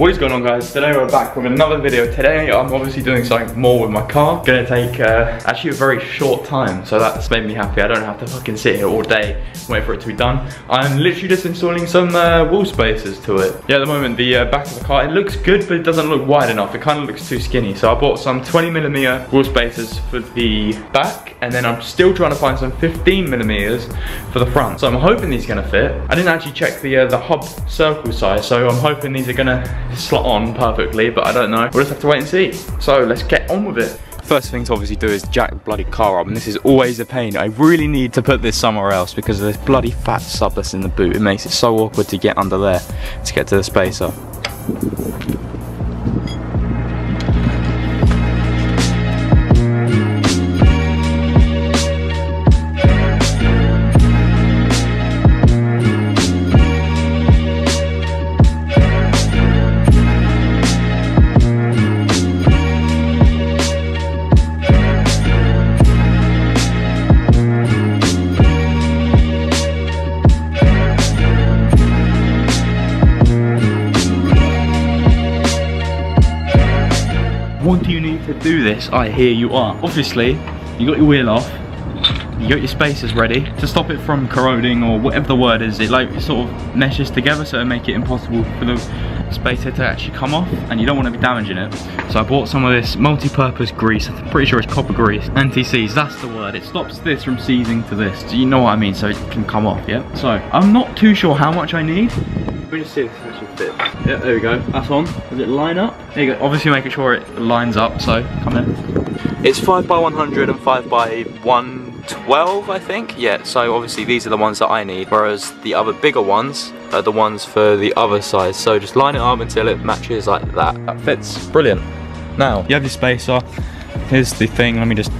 What is going on guys? Today we're back with another video. Today I'm obviously doing something more with my car. Gonna take uh, actually a very short time, so that's made me happy. I don't have to fucking sit here all day waiting for it to be done. I'm literally just installing some uh, wheel spacers to it. Yeah, at the moment the uh, back of the car, it looks good but it doesn't look wide enough. It kind of looks too skinny. So I bought some 20 millimeter wheel spacers for the back and then I'm still trying to find some 15 millimeters for the front. So I'm hoping these are gonna fit. I didn't actually check the, uh, the hub circle size, so I'm hoping these are gonna slot on perfectly, but I don't know. We'll just have to wait and see. So let's get on with it. First thing to obviously do is jack the bloody car up, and this is always a pain. I really need to put this somewhere else because of this bloody fat sub that's in the boot. It makes it so awkward to get under there to get to the spacer. What do you need to do this? I hear you are. Obviously, you got your wheel off, you got your spaces ready to stop it from corroding or whatever the word is. It like sort of meshes together so it make it impossible for the spacer to actually come off and you don't want to be damaging it. So I bought some of this multi-purpose grease. I'm pretty sure it's copper grease. Anti-seize, that's the word. It stops this from seizing to this. Do you know what I mean? So it can come off, yeah? So I'm not too sure how much I need. Let me just see if this actually fits. Yeah, there we go. That's on. Does it line up? There you go. Obviously making sure it lines up, so come in. It's 5 by 100 and 5 by 112, I think. Yeah, so obviously these are the ones that I need, whereas the other bigger ones are the ones for the other size. So just line it up until it matches like that. That fits. Brilliant. Now, you have your spacer. Here's the thing. Let me just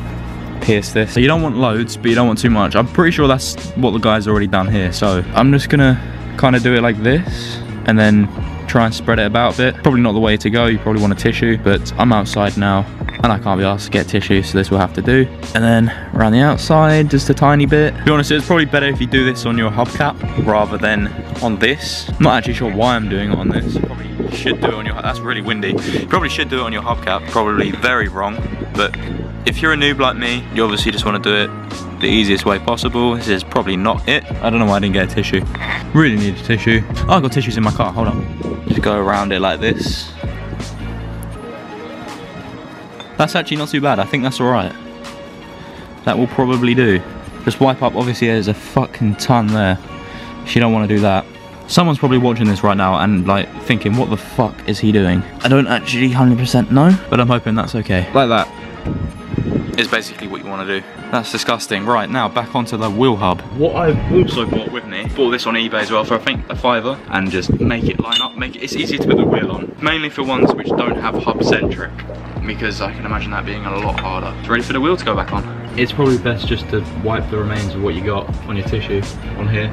pierce this. So you don't want loads, but you don't want too much. I'm pretty sure that's what the guy's already done here. So I'm just gonna kind of do it like this and then try and spread it about a bit. Probably not the way to go, you probably want a tissue, but I'm outside now and I can't be asked to get tissue, so this will have to do. And then around the outside, just a tiny bit. To be honest, it's probably better if you do this on your hubcap rather than on this. I'm not actually sure why I'm doing it on this. You probably should do it on your, that's really windy. Probably should do it on your hubcap, probably very wrong, but if you're a noob like me, you obviously just want to do it the easiest way possible. This is probably not it. I don't know why I didn't get a tissue. Really need a tissue. Oh, I've got tissues in my car, hold on. Just go around it like this. That's actually not too bad, I think that's alright. That will probably do. Just wipe up, obviously there's a fucking ton there. If you don't want to do that. Someone's probably watching this right now and like thinking, what the fuck is he doing? I don't actually 100% know, but I'm hoping that's okay. Like that is basically what you want to do. That's disgusting. Right, now back onto the wheel hub. What I've also bought with me, bought this on eBay as well for I think a fiver, and just make it line up, make it, it's easier to put the wheel on. Mainly for ones which don't have hub centric, because I can imagine that being a lot harder. It's ready for the wheel to go back on. It's probably best just to wipe the remains of what you got on your tissue on here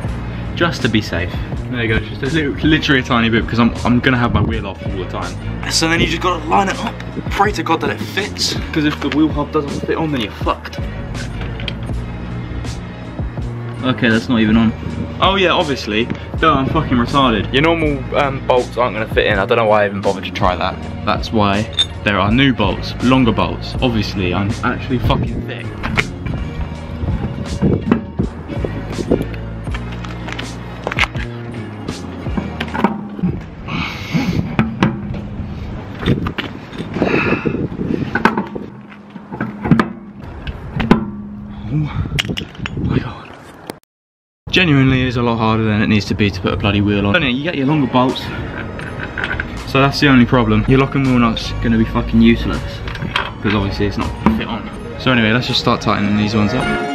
just to be safe. There you go, just a little, literally a tiny bit because I'm, I'm gonna have my wheel off all the time. So then you just gotta line it up, pray to God that it fits, because if the wheel hub doesn't fit on then you're fucked. Okay, that's not even on. Oh yeah, obviously, no, I'm fucking retarded. Your normal um, bolts aren't gonna fit in, I don't know why I even bothered to try that. That's why there are new bolts, longer bolts. Obviously, I'm actually fucking thick. Oh my god. Genuinely is a lot harder than it needs to be to put a bloody wheel on. You get your longer bolts, So that's the only problem. Your lock and wheel nut's gonna be fucking useless. Because obviously it's not fit on. So anyway, let's just start tightening these ones up.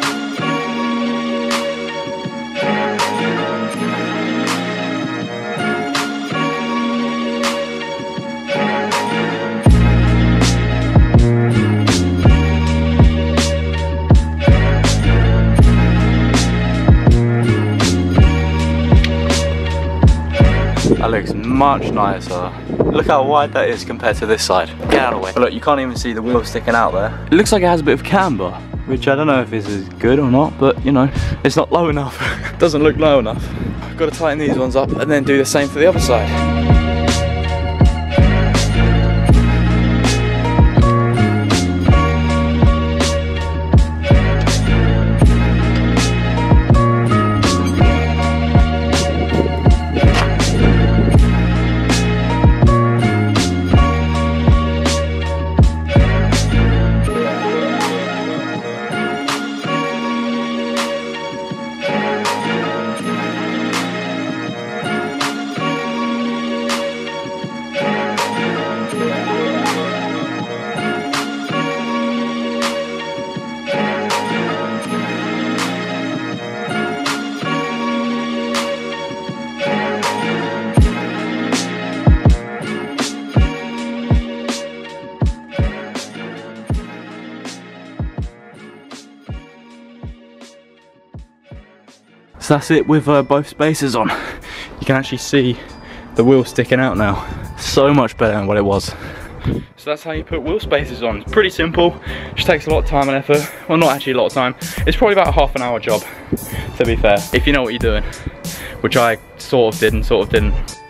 That looks much nicer. Look how wide that is compared to this side. Get out of the way. But look, you can't even see the wheel sticking out there. It looks like it has a bit of camber, which I don't know if this is good or not, but you know, it's not low enough. Doesn't look low enough. I've got to tighten these ones up and then do the same for the other side. So that's it with uh, both spacers on. You can actually see the wheel sticking out now. So much better than what it was. So that's how you put wheel spacers on. It's pretty simple, just takes a lot of time and effort. Well, not actually a lot of time. It's probably about a half an hour job, to be fair, if you know what you're doing, which I sort of did and sort of didn't.